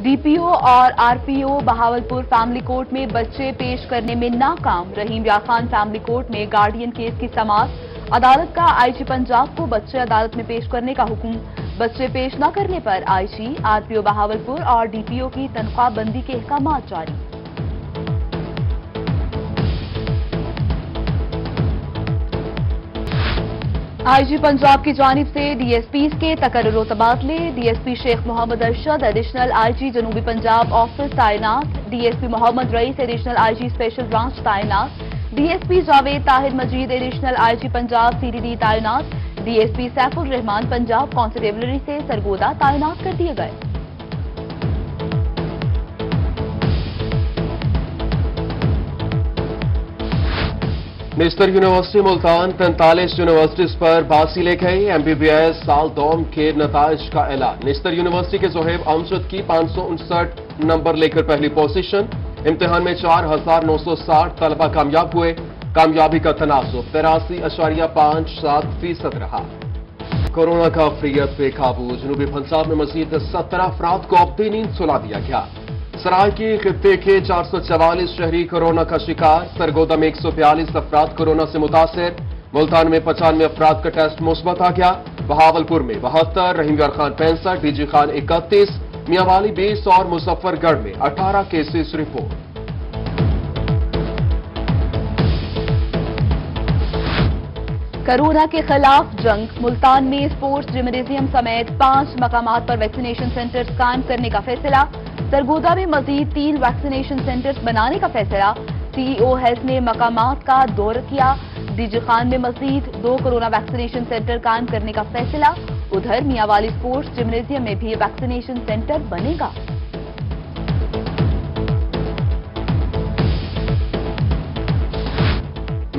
DPO और RPO Bahawalpur family court में बच्चे पेश करने में नाकाम। रहीम या खान फैमिली कोर्ट में गार्डियन केस की समाप्त। अदालत का आईजी पंजाब को बच्चे अदालत में पेश करने का हुक्म। बच्चे पेश न करने पर आईजी, आरपीओ बहावलपुर और डीपीओ की तनख्वाहबंदी के अहकाम जारी। आईजी पंजाब की जानब से डीएसपी के तकर्रो तबादले। DSP Sheikh Mohammad Arshad additional IG जनूबी पंजाब ऑफ़िस तैनात। DSP Mohammad Rais additional IG special branch तैनात। DSP Javed Tahir Majeed additional IG Punjab CDD तैनात। डीएसपी सैफुर रहमान पंजाब कॉन्स्टेबलरी से सरगोदा तैनात कर दिए गए। निस्तर यूनिवर्सिटी मुल्तान तैंतालीस यूनिवर्सिटीज पर बासी ले गई एमबीबीएस साल दोम के नतज का ऐलान। निस्तर यूनिवर्सिटी के जोहेब अमजद की पाँच सौ उनसठ नंबर लेकर पहली पोजीशन। इम्तिहान में चार हज़ार नौ सौ साठ तलबा कामयाब हुए। कामयाबी का तनासब तिरासी अशारिया पाँच सात फ़ीसद रहा। कोरोना का अफरियत बेकाबू। जनूबी पंजाब में मजीद सत्रह अफराद को अब नींद सुला दिया गया। सराय के खत्े के चार सौ चवालीस शहरी कोरोना का शिकार सरगोदा में एक सौ बयालीस अफराद कोरोना से मुतासर, मुल्तान में पचानवे अफराद का टेस्ट मुस्बत आ गया। बहावलपुर में बहत्तर रहीमगर खान पैंसठ, डीजी खान इकतीस, मियावाली बीस और मुजफ्फरगढ़ में अठारह केसेस रिपोर्ट। कोरोना के खिलाफ जंग, मुल्तान में स्पोर्ट्स, जिम्नेजियम समेत पाँच मकाम पर वैक्सीनेशन सेंटर्स कायम करने का फैसला। सरगोदा में मजीद तीन वैक्सीनेशन सेंटर बनाने का फैसला। सीईओ हेल्थ ने मकामात का दौर किया। डीजी खान में मजीद दो कोरोना वैक्सीनेशन सेंटर कायम करने का फैसला। उधर मियावाली स्पोर्ट्स जिम्नेजियम में भी वैक्सीनेशन सेंटर बनेगा।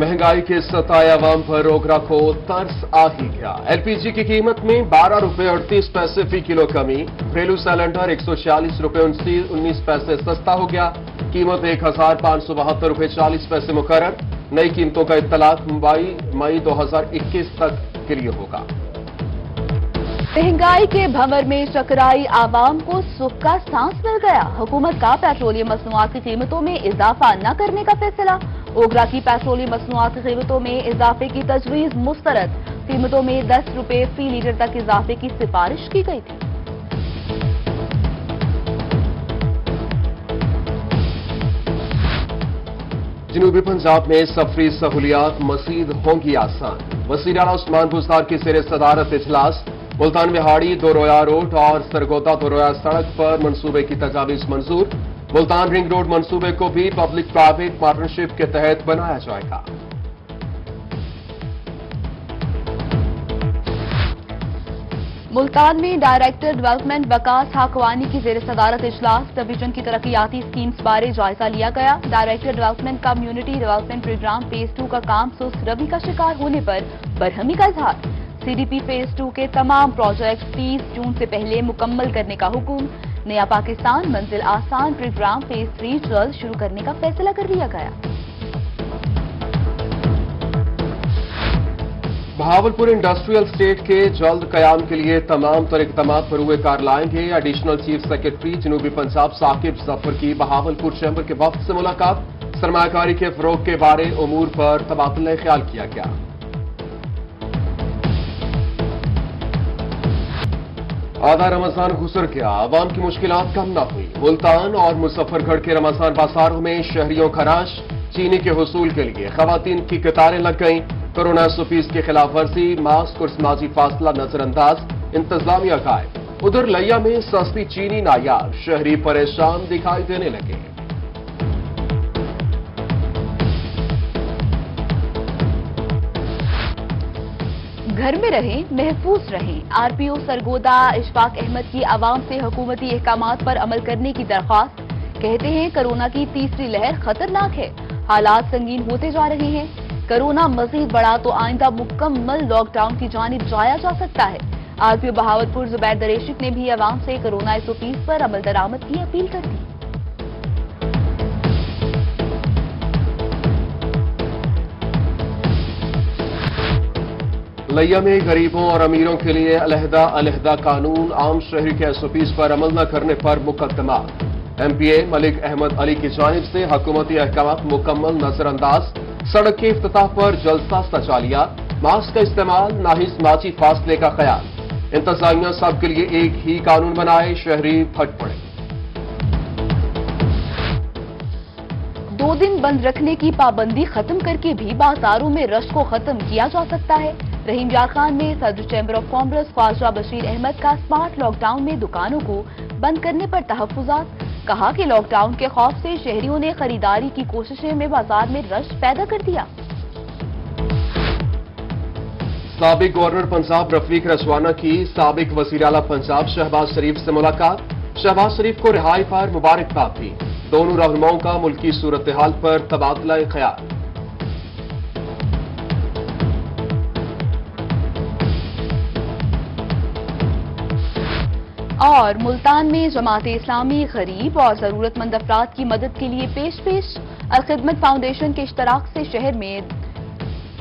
महँगाई के सताए आवाम पर ओगरा को तर्स आ ही गया। एलपीजी की कीमत में बारह रुपए अड़तीस पैसे फ़ी किलो कमी। घरेलू सिलेंडर एक सौ छियालीस रुपए उन्नीस पैसे सस्ता हो गया। कीमत एक हज़ार पाँच सौ बहत्तर रुपए चालीस पैसे मुकर नई कीमतों का इतलाक मई मई दो हज़ार इक्कीस तक के लिए होगा। महँगाई के भंवर में चकराई आवाम को सुख का सांस मिल गया। हुकूमत का पेट्रोलियम मसनुआत की कीमतों में इजाफा न करने का फैसला ओगरा की पेट्रोलियम मसनूआत की कीमतों में इजाफे की तजवीज मुस्तरद। कीमतों में दस रुपए फ़ी लीटर तक इजाफे की सिफारिश की गई थी। जनूबी पंजाब में सफरी सहूलियात मजीद होंगी आसान। वसीर आला उस्मान बुजार की सिर सदारत इजलास। मुल्तान बिहाड़ी दोरोया रोड और सरगोदा दोरोया सड़क पर मनसूबे की तजावीज मंजूर। मुल्तान रिंग रोड मंसूबे को भी पब्लिक प्राइवेट पार्टनरशिप के तहत बनाया जाएगा। मुल्तान में डायरेक्टर डेवलपमेंट वकास हाकवानी की जेर सदारत इजलास डिवीज़न की तरक्याती स्कीम्स बारे जायजा लिया गया। Director development community development programme phase two का काम सुस्त रवि का शिकार होने पर बरहमी का इजहार। सीडीपी फ़ेज़ टू के तमाम प्रोजेक्ट 30 जून से पहले मुकम्मल करने का हुक्म। नया पाकिस्तान मंजिल आसान प्रोग्राम फ़ेज़ थ्री जल्द शुरू करने का फैसला कर लिया गया। बहावलपुर इंडस्ट्रियल स्टेट के जल्द कयाम के लिए तमाम तर इकदाम पर हुए कार लाएँगे एडिशनल चीफ सेक्रेटरी जनूबी पंजाब साकिब ज़फ़र की बहावलपुर चैम्बर के वक्त से मुलाकात। सरमाकारी के फरोग के बारे उमूर पर तबादला ख्याल किया गया। आधा रमज़ान गुजर गया। आवाम की मुश्किल कम न हुई। मुल्तान और मुजफ्फरगढ़ के रमज़ान बाजारों में शहरियों का राश चीनी के हसूल के लिए। खातन की कतारें लग गईं। कोरोना सुफीस की खिलाफ वर्जी, मास्क और समाजी फासला नजरअंदाज। इंतजामिया गायब। उधर लैया में सस्ती चीनी नायाब शहरी परेशान दिखाई देने लगे। घर में रहें, महफूज रहें। आरपीओ सरगोदा इशफाक अहमद की आवाम से हुकूमती अहकाम पर अमल करने की दरख्वास्त। कहते हैं, कोरोना की तीसरी लहर खतरनाक है। हालात संगीन होते जा रहे हैं। कोरोना मजीद बढ़ा तो आइंदा मुकम्मल लॉकडाउन की जानब जाया जा सकता है। आरपीओ बहावतपुर जुबैर दरेशिक ने भी आवाम से कोरोना एसओपीज पर अमल दरामद की अपील कर दी। लिया में गरीबों और अमीरों के लिए अलहदा अलहदा कानून आम शहरी के एसओपीज पर अमल न करने पर मुकदमा। एमपीए मलिक अहमद अली की जानब से हकूमती अहकाम मुकम्मल नजरअंदाज। सड़क के अफ्ताह पर जलसा सचा लिया। मास्क का इस्तेमाल ना ही समाजी फासले का ख्याल। इंतजामिया सबके लिए एक ही कानून बनाए, शहरी फट पड़े। दो दिन बंद रखने की पाबंदी खत्म करके भी बाजारों में रश को खत्म किया जा सकता है। रहीम यार खान ने सदर chamber of commerce Khwaja Bashir Ahmad का स्मार्ट लॉकडाउन में दुकानों को बंद करने पर तहफात कहा कि लॉकडाउन के खौफ से शहरियों ने खरीदारी की कोशिशें में बाज़ार में रश पैदा कर दिया। सबक गवर्नर पंजाब रफीक रसवाना की सबक वज़ीर अला पंजाब शहबाज शरीफ से मुलाकात। शहबाज शरीफ को रिहाई पर मुबारकबाद दी। दोनों रहनुमाओं का मुल्की सूरत हाल पर तबादला ख्याल और मुल्तान में जमात इस्लामी गरीब और जरूरतमंद अफराद की मदद के लिए पेश पेश अलखदमत फाउंडेशन के इश्तराक से शहर में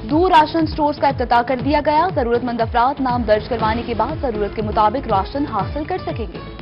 दो राशन स्टोर्स का अफ्ताह कर दिया गया। जरूरतमंद अफराद नाम दर्ज करवाने के बाद ज़रूरत के मुताबिक राशन हासिल कर सकेंगे।